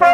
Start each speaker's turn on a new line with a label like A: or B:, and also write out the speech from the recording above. A: Bye.